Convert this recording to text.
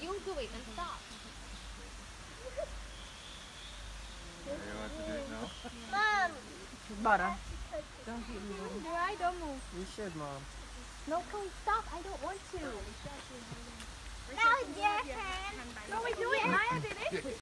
You do it and stop. Mom! Butter. Don't eat me. Your eye don't move. You should, Mom. No, please stop. I don't want to.